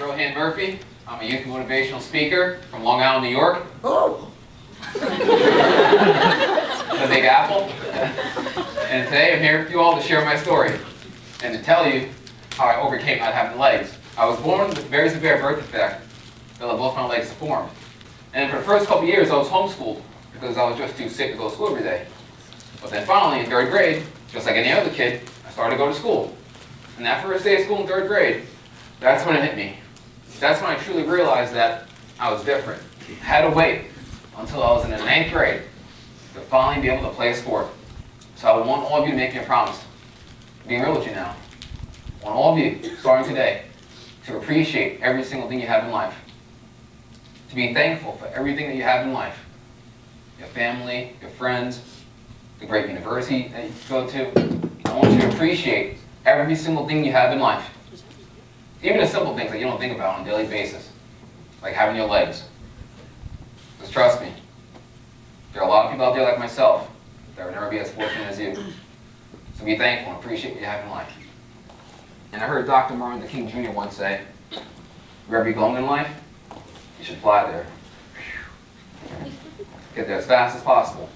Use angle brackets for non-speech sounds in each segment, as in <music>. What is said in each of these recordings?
Rohan Murphy. I'm a youth motivational speaker from Long Island, New York. Oh, the Big Apple. and today I'm here with you all to share my story and to tell you how I overcame not having legs. I was born with a very severe birth defect that led both my legs deformed. And for the first couple years I was homeschooled because I was just too sick to go to school every day. But then finally in third grade, just like any other kid, I started to go to school. And that first day of school in third grade, that's when it hit me. That's when I truly realized that I was different. I had to wait until I was in the ninth grade to finally be able to play a sport. So I want all of you to make me a promise. Being real with you now. I want all of you, starting today, to appreciate every single thing you have in life. To be thankful for everything that you have in life. Your family, your friends, the great university that you go to. I want you to appreciate every single thing you have in life. Even the simple things that you don't think about on a daily basis, like having your legs. Just trust me. There are a lot of people out there like myself that will never be as fortunate as you. So be thankful and appreciate what you have in life. And I heard Dr. Martin Luther King Jr. once say, wherever you're going in life, you should fly there. <laughs> Get there as fast as possible.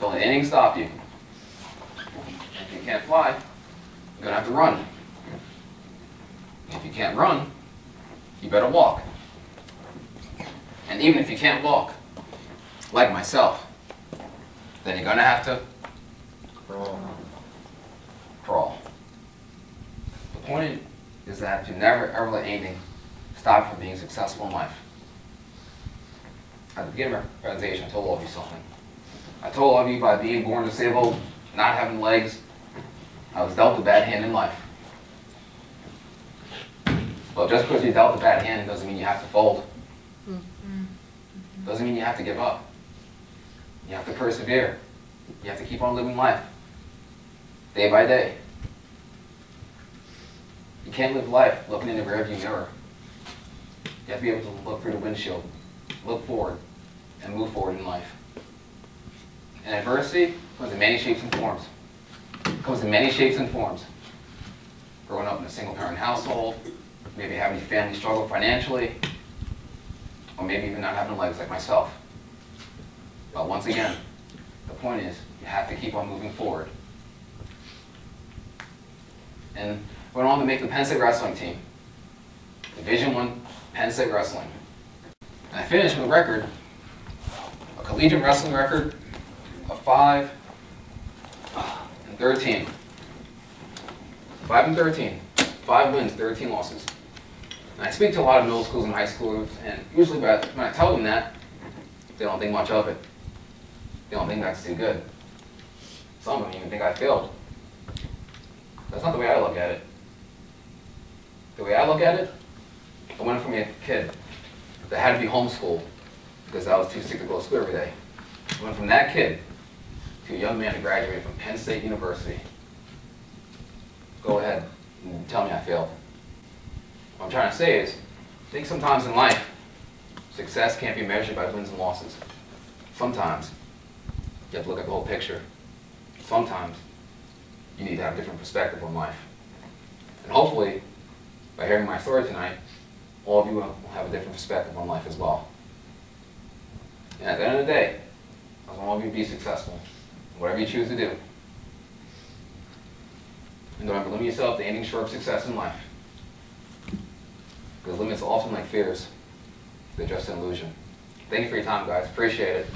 Don't let anything stop you. If you can't fly, you're going to have to run. If you can't run, you better walk. And even if you can't walk, like myself, then you're going to have to crawl. crawl. The point is that you never ever let anything stop you from being successful in life. At the beginning of my presentation, I told all of you something. I told all of you by being born disabled, not having legs, I was dealt a bad hand in life. But just because you're dealt a bad hand doesn't mean you have to fold. Hmm. Mm-hmm. Doesn't mean you have to give up. You have to persevere. You have to keep on living life. Day by day. You can't live life looking in the rearview mirror. You have to be able to look through the windshield, look forward, and move forward in life. And adversity comes in many shapes and forms. It comes in many shapes and forms. Growing up in a single parent household, maybe having family struggle financially, or maybe even not having legs like myself. But once again, the point is, you have to keep on moving forward. And went on to make the Penn State wrestling team. Division One Penn State wrestling. And I finished with a record, a collegiate wrestling record of 5 and 13. 5 and 13. 5 wins, 13 losses. And I speak to a lot of middle schools and high schools, and usually when I tell them that, they don't think much of it. They don't think that's too good. Some of them even think I failed. That's not the way I look at it. The way I look at it, I went from a kid that had to be homeschooled because I was too sick to go to school every day. I went from that kid to a young man who graduated from Penn State University. Go ahead and tell me I failed. What I'm trying to say is, I think sometimes in life, success can't be measured by wins and losses. Sometimes, you have to look at the whole picture. Sometimes, you need to have a different perspective on life. And hopefully, by hearing my story tonight, all of you will have a different perspective on life as well. And at the end of the day, I want all of you be successful, whatever you choose to do. And don't ever limit yourself to anything short of success in life. Because limits often like fears. They're just an illusion. Thank you for your time, guys. Appreciate it.